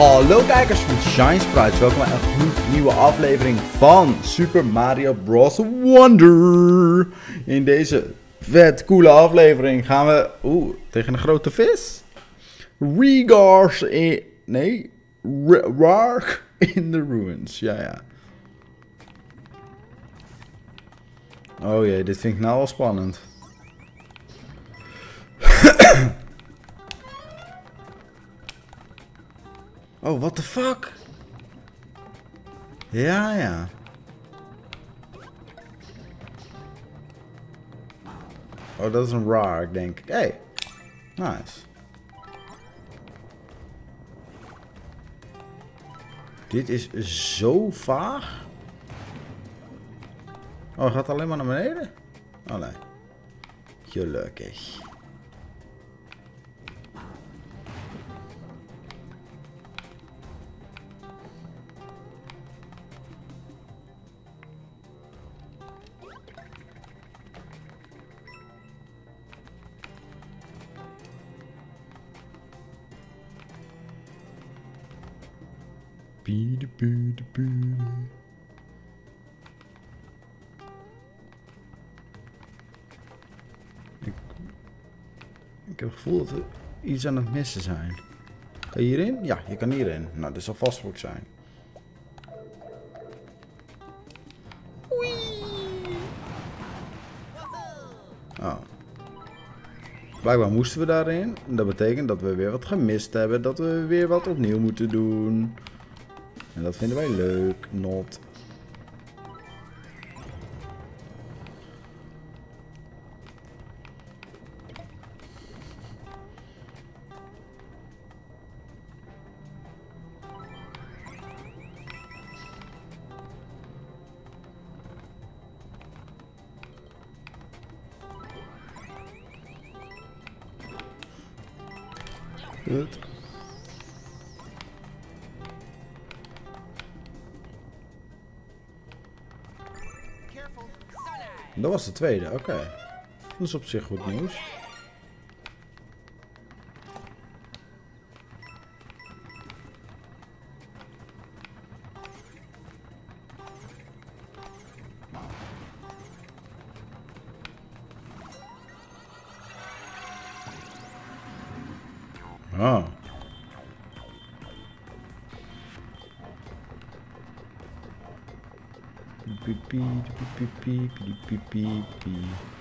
Hallo kijkers van Shine Sprites, welkom bij een gloednieuwe aflevering van Super Mario Bros. Wonder. In deze vet coole aflevering gaan we oeh, tegen een grote vis. Regars in... nee, Rark in the Ruins, ja ja. Oh jee, dit vind ik nou wel spannend. Oh, what the fuck? Ja, ja. Oh, dat is een raar, denk ik. Hey, nice. Dit is zo vaag. Oh, gaat alleen maar naar beneden? Oh nee. Gelukkig. Iets aan het missen zijn. Kan je hierin? Ja, je kan hierin. Nou, dit zal vast goed zijn. Oh. Blijkbaar moesten we daarin. Dat betekent dat we weer wat gemist hebben. Dat we weer wat opnieuw moeten doen. En dat vinden wij leuk. Not. Was de tweede, oké. Dat is op zich goed nieuws. pipi, pipi, pipi, pipi, pipi.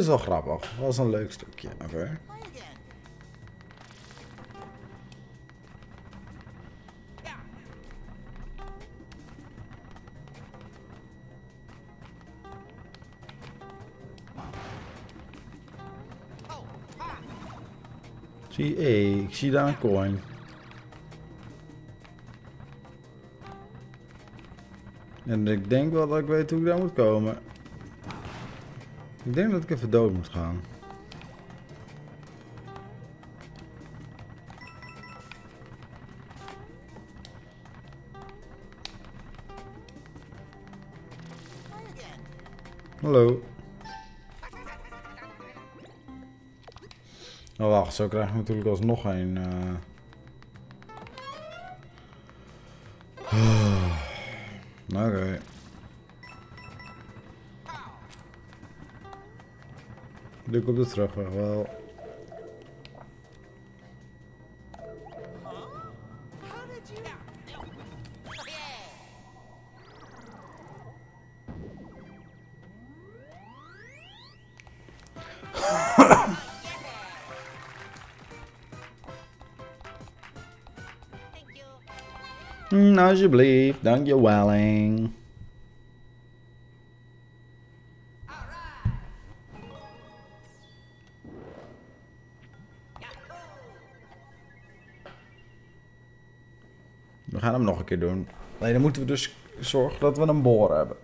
Is wel grappig. Dat was een leuk stukje. Oké. Zie, hey, ik zie daar een coin. En ik denk wel dat ik weet hoe ik daar moet komen. Ik denk dat ik even dood moet gaan. Hallo. Oh wacht, zo krijg ik natuurlijk alsnog een... eh. Doe ik op de terugweg wel. Mm, alsjeblieft, dank je welling. Gaan hem nog een keer doen. Nee, dan moeten we dus zorgen dat we een boor hebben.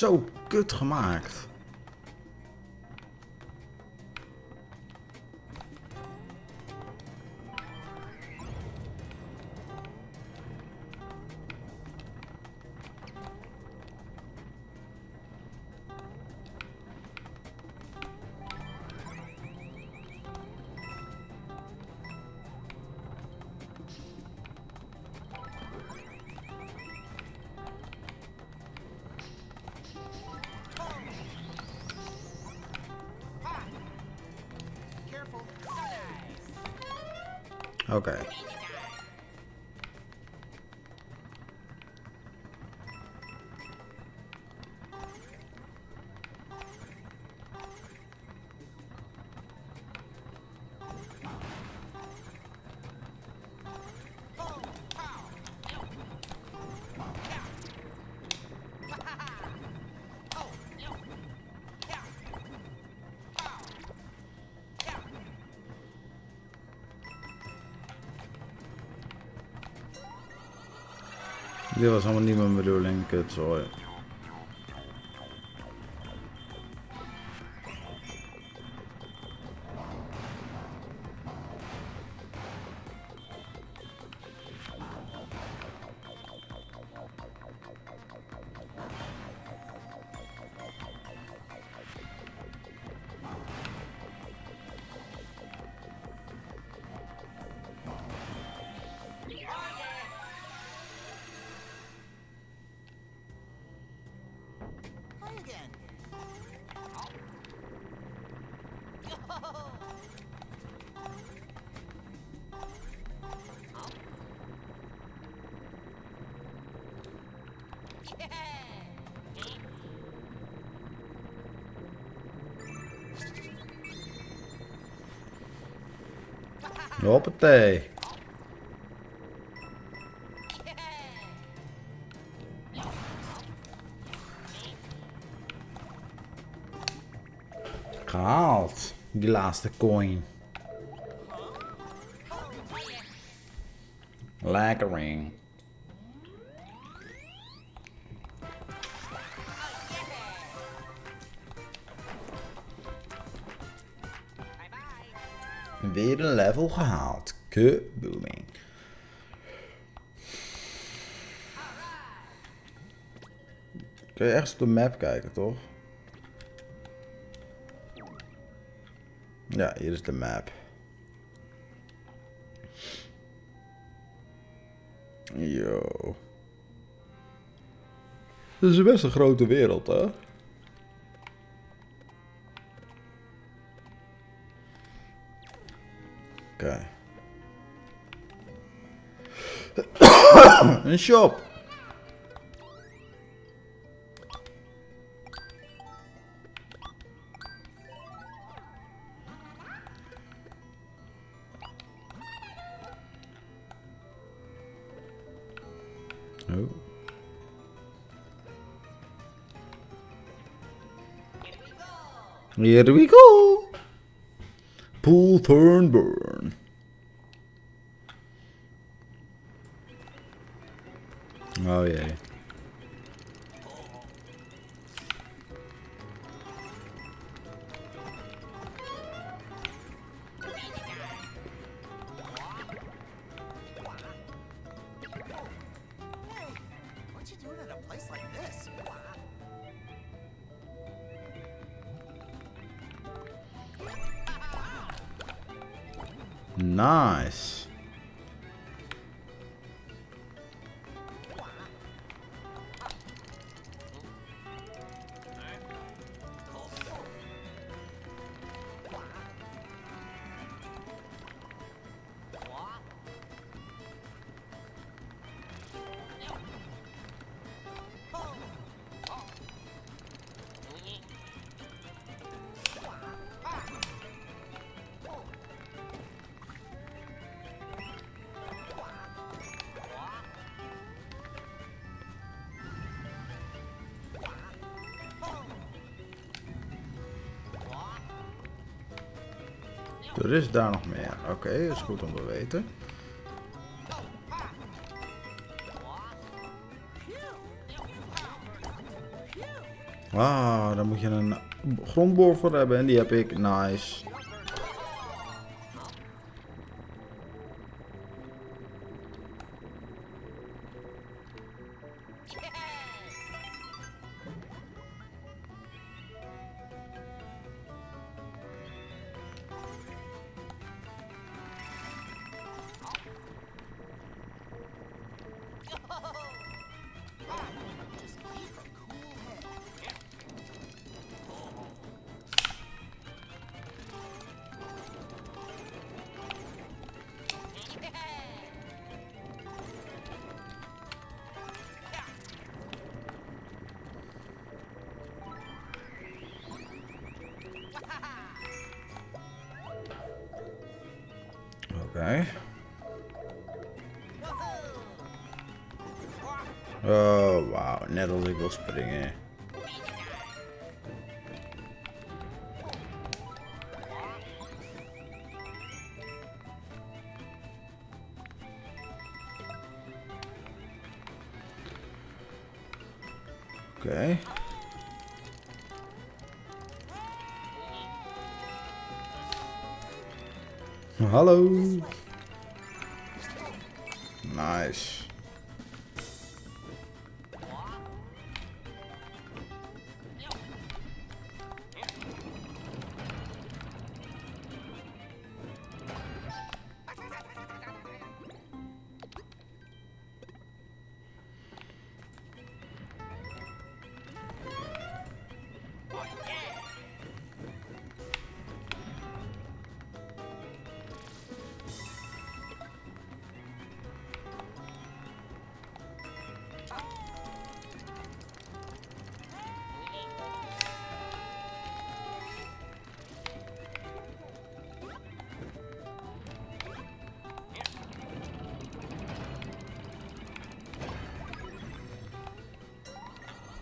Zo kut gemaakt. Oké. Dit was allemaal niet mijn bedoeling, kut, sorry. Hoppatee. Gehaald. Die laatste coin. Lekkering. Weer een level gehaald. Kabooming. Kun je ergens op de map kijken, toch? Ja, hier is de map. Yo. Dit is best een grote wereld, hè? Oké. een shop. Oh. Here we go. Pull, turn, Nice. Er is daar nog meer. Oké, is goed om te weten. Ah, daar moet je een grondboor voor hebben en die heb ik. Nice. Oké. Oh, wauw. Net als ik wil springen. Oké. Hallo.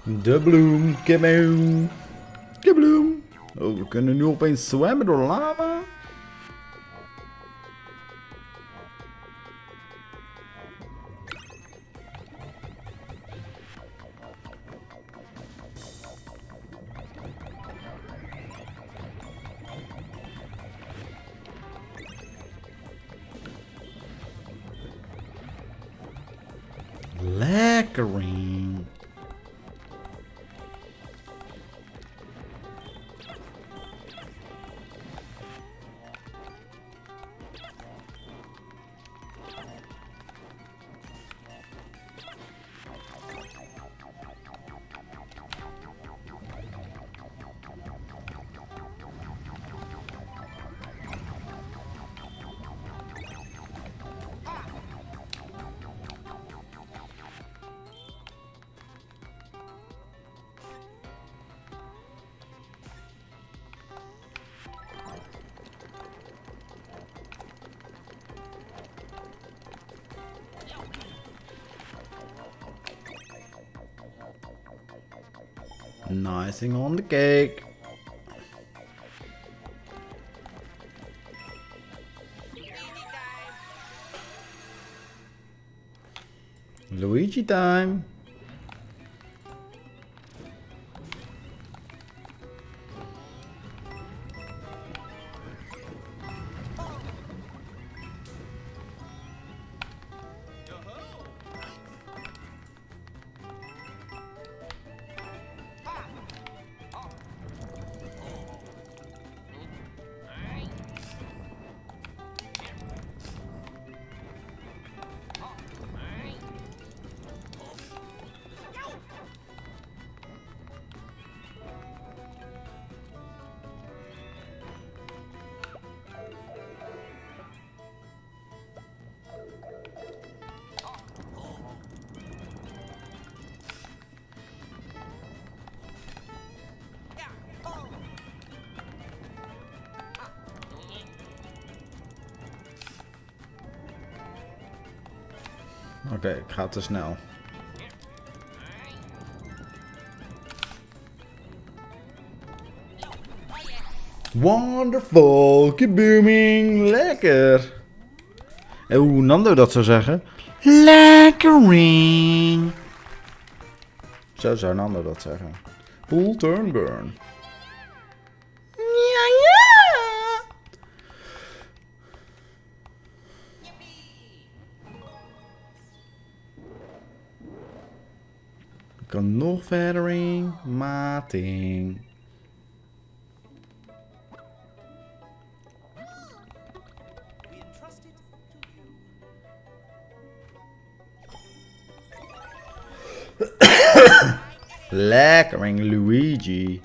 De bloem, kibboom. Kibboom. Oh, we kunnen nu opeens zwemmen door lava. Lekkering. Icing on the cake. Luigi time. Oké, ik ga te snel. Wonderful, keep booming, lekker. En hoe Nando dat zou zeggen? Lekkering. Zo zou Nando dat zeggen. Pull, turn, burn. Ik kan nog verder in. Mating. We entrust it to you. Lekkering Luigi.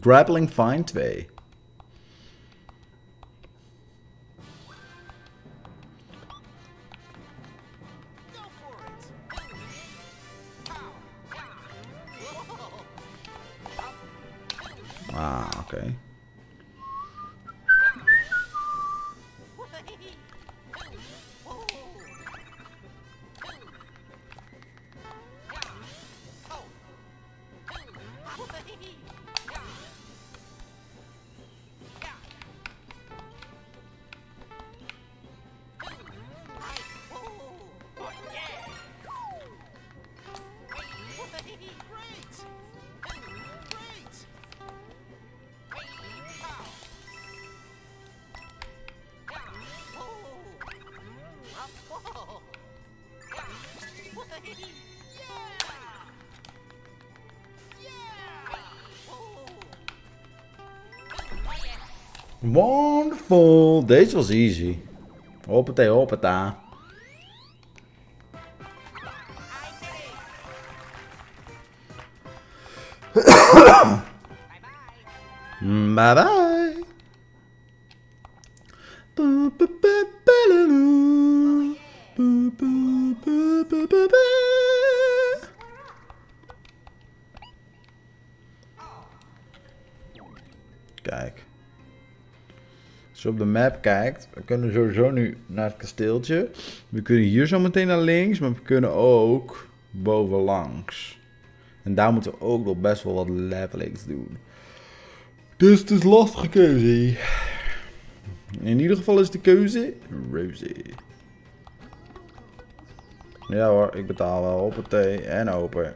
Grappling Fine 2. Wonderful. Deze was easy. Hoppatee, hoppata. Bye bye. Boop, Als je op de map kijkt, we kunnen sowieso nu naar het kasteeltje. We kunnen hier zo meteen naar links, maar we kunnen ook bovenlangs. En daar moeten we ook nog best wel wat levelings doen. Dus het is lastige keuze. In ieder geval is de keuze Rosie. Ja hoor, ik betaal wel op het en open.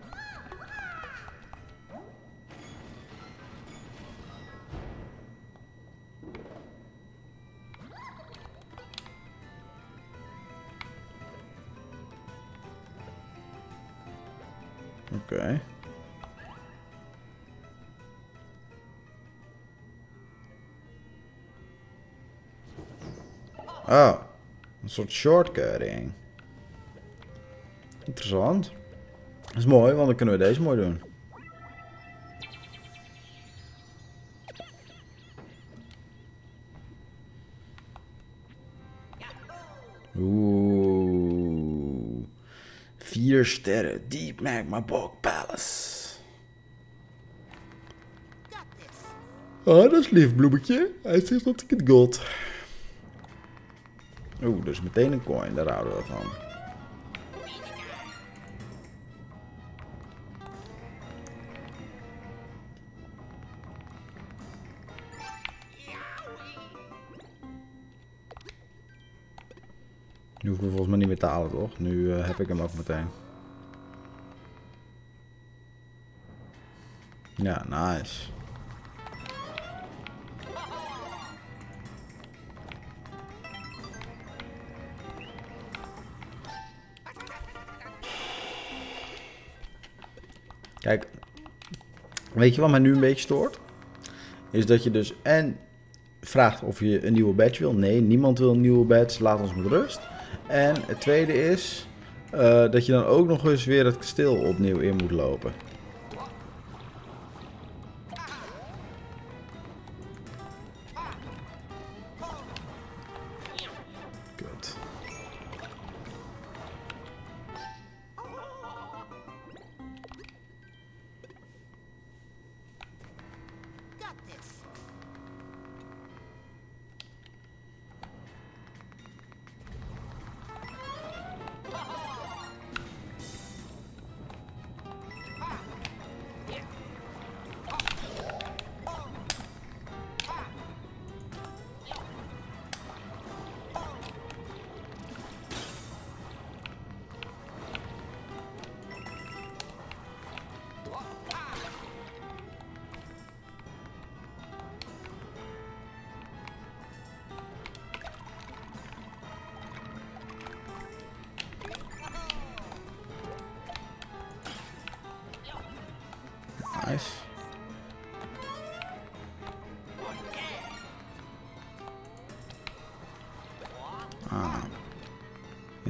Soort shortcutting. Interessant. Dat is mooi, want dan kunnen we deze mooi doen. Oeh. Vier sterren. Deep Magma Bog Palace. Ah, dat is lief, bloemetje. Hij zegt dat ik het god. Oeh, dus meteen een coin. Daar houden we van. Nu hoeven we volgens mij niet meer te toch? Nu eh, heb ik hem ook meteen. Ja, nice. Kijk, weet je wat mij nu een beetje stoort? Is dat je dus en vraagt of je een nieuwe badge wil. Nee, niemand wil een nieuwe badge. Laat ons met rust. En het tweede is eh, dat je dan ook nog eens weer het kasteel opnieuw in moet lopen.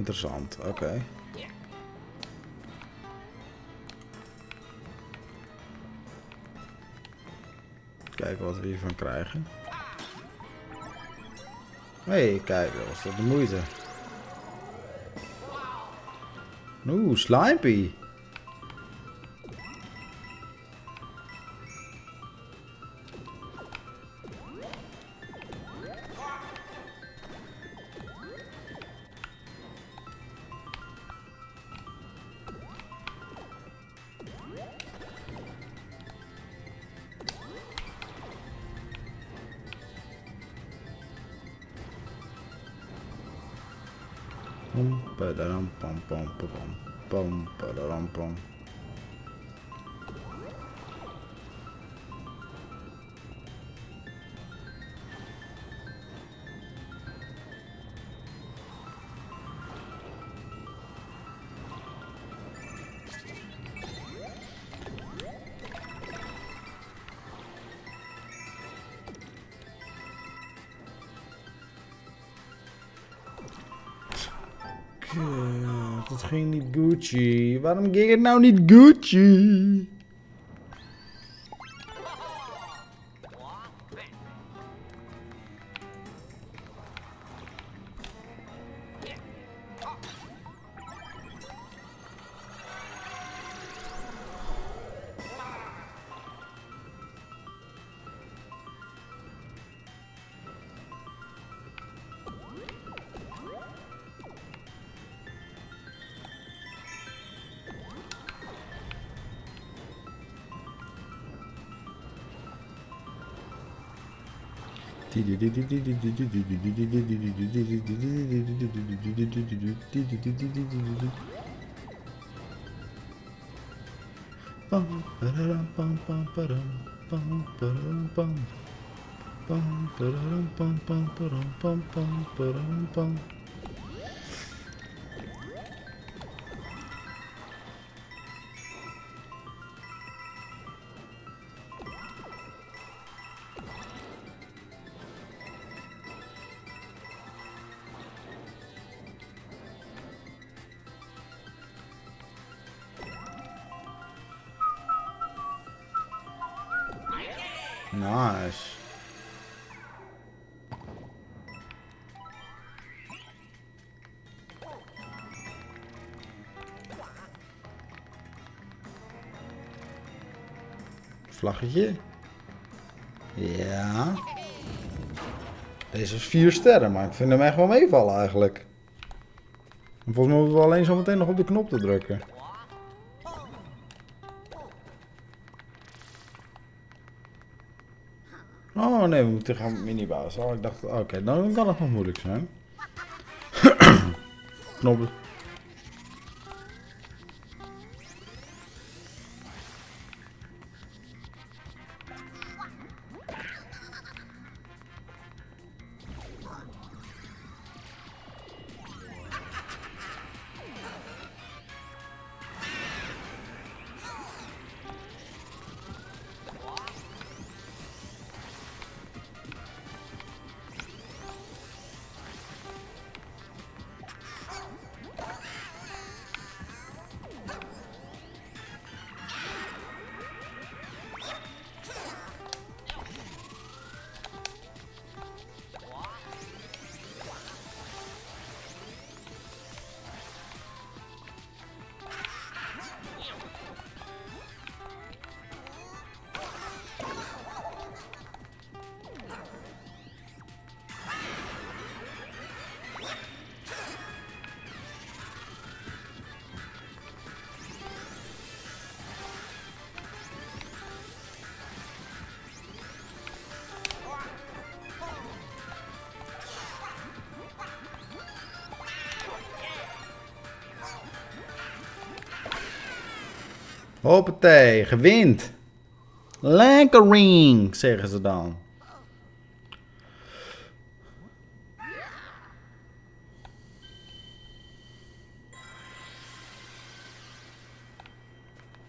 Interessant, oké. Kijken wat we hiervan krijgen. Hé, hey, kijk, dat was toch de moeite. Oeh, Slimpy. Ba-da-dum-bum-bum-bum-bum. Ba-da-dum-bum. Het ging niet Gucci. Waarom ging het nou niet Gucci? Bum, ba-da-dum, bum, bum, ba-da-dum, bum, bum, ba-da-dum, bum. Vlaggetje. Ja. Deze is vier sterren, maar ik vind hem echt wel meevallen eigenlijk. En volgens mij hoeven we alleen zo meteen nog op de knop te drukken. Oh nee, we moeten gaan minibaas. Oh, ik dacht, oké, dan kan het nog moeilijk zijn. knoppen. Hoppatee, gewint. Lekker ring, zeggen ze dan.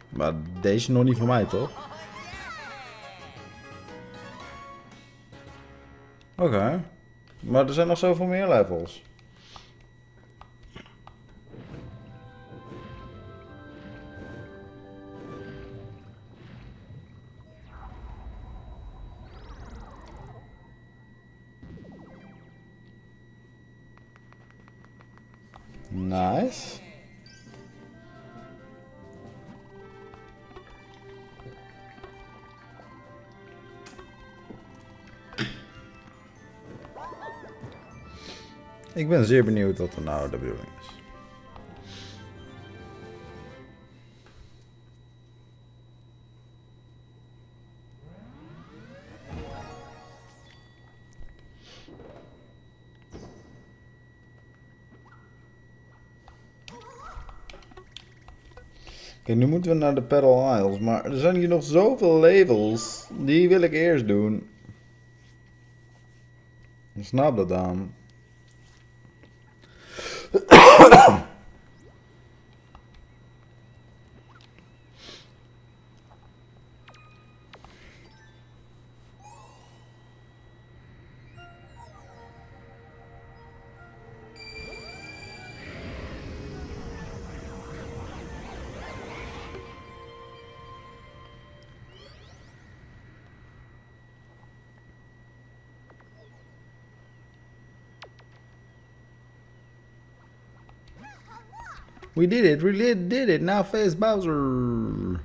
Maar deze is nog niet voor mij, toch? Oké. Maar er zijn nog zoveel meer levels. Nice. Ik ben zeer benieuwd wat er nou de bedoeling is. Kijk, nu moeten we naar de Battle Isles, maar er zijn hier nog zoveel levels. Die wil ik eerst doen. Snap dat dan. We did it, we did, did it. Now face Bowser.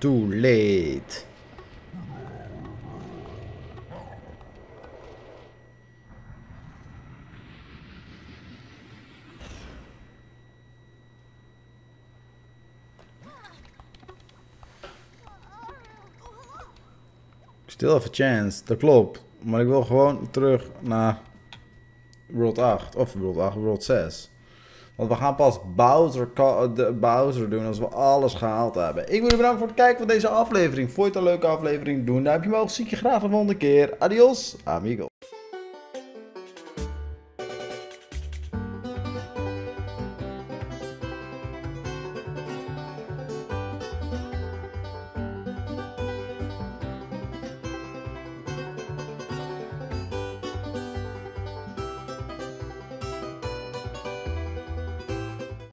Too late. Still have a chance, dat klopt. Maar ik wil gewoon terug naar World 8. Of World 8, World 6. Want we gaan pas Bowser, Bowser doen als we alles gehaald hebben. Ik wil u bedanken voor het kijken van deze aflevering. Vond je het een leuke aflevering? Doe een duimpje omhoog. Zie ik je graag de volgende keer. Adios, amigo.